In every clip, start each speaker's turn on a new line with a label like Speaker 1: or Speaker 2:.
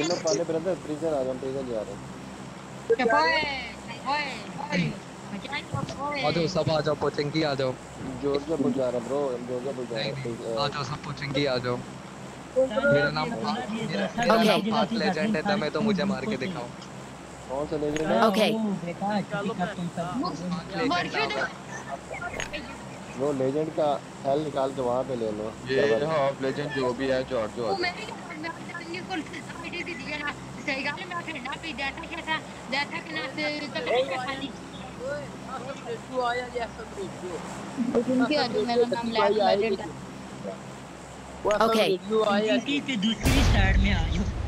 Speaker 1: तीनों पहले brother prison आ जाओ प्रिजन जा रहे हैं
Speaker 2: आ जाओ सब आ जाओ पोचिंकी आ जाओ
Speaker 1: जॉर्जिया पुल जा रहा ब्रो जॉर्जिया पुल जा रहा
Speaker 2: आ जाओ सब पोचिंकी आ जाओ मेरा नाम मेरा मेरा नाम पाक लेजेंड है तमे तो मुझे मार के दिखाओ
Speaker 1: कौन सा लेजेंड है
Speaker 3: ओके
Speaker 1: वो लेजेंड का एल निकाल के वहाँ पे ले लो
Speaker 4: ये हाफ़ लेजेंड जो भी है जॉर्ज जो
Speaker 5: सही गल मैं ठंडा पी देता क्या था देता कि ना तक खाली
Speaker 6: तू आया जैसा तू
Speaker 5: उनकी आज मेरा नाम
Speaker 7: पे दूसरी साइड में आई जाओ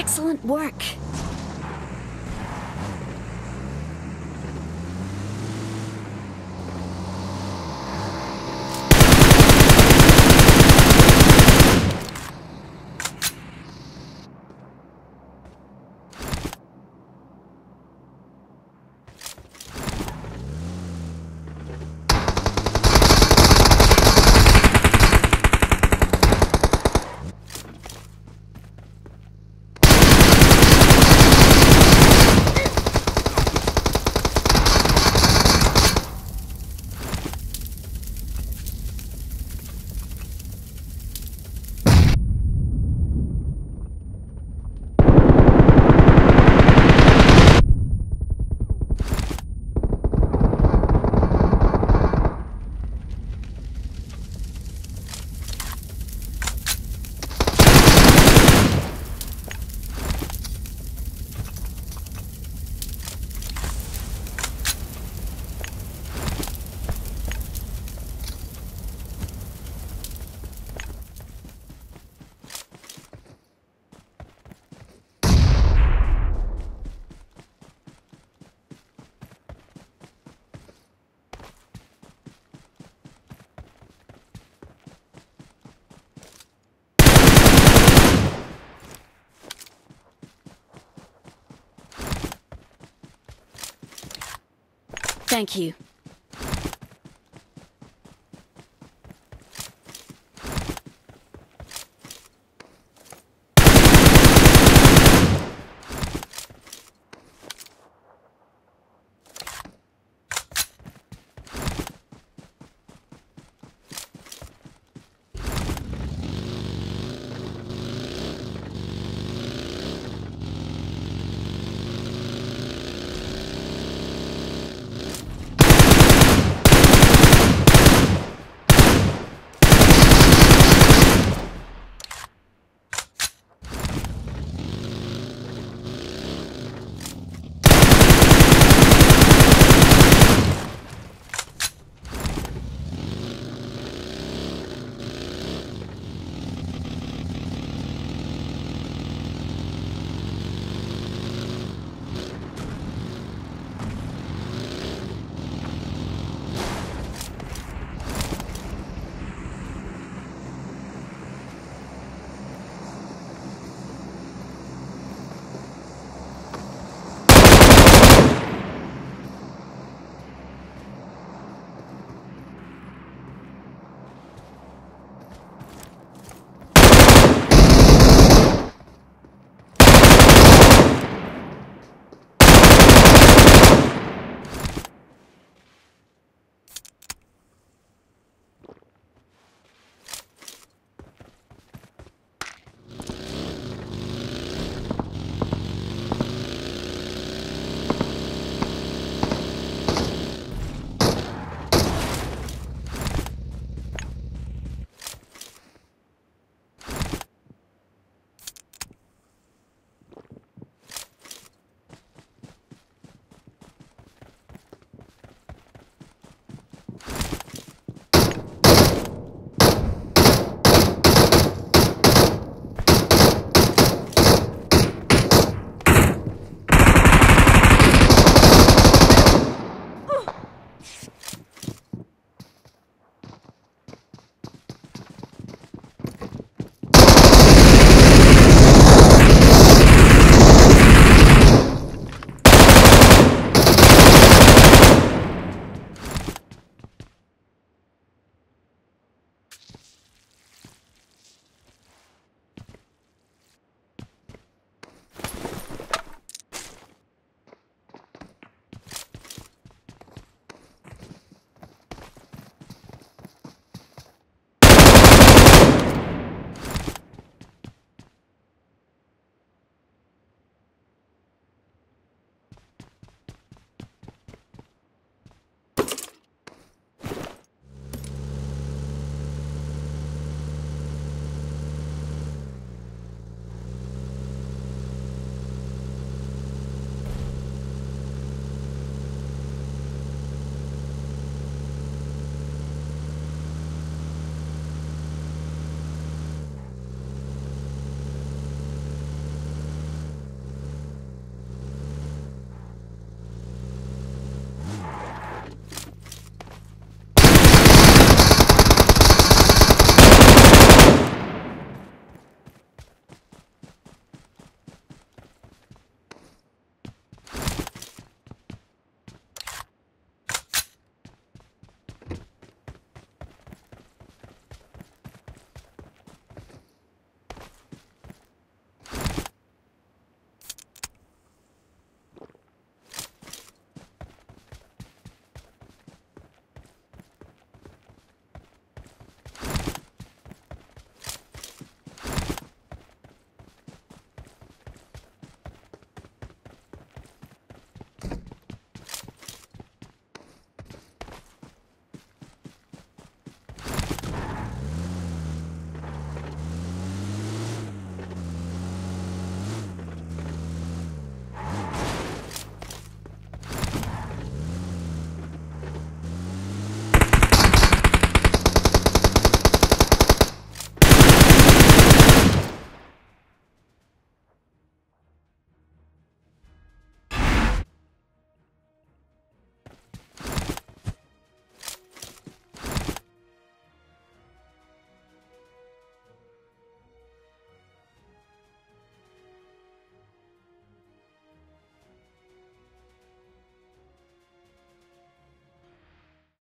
Speaker 3: Excellent work.